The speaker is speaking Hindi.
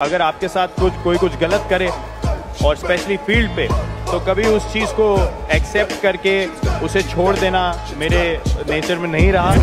अगर आपके साथ कुछ कोई कुछ गलत करे, और स्पेशली फ़ील्ड पे तो कभी उस चीज़ को एक्सेप्ट करके उसे छोड़ देना मेरे नेचर में नहीं रहा।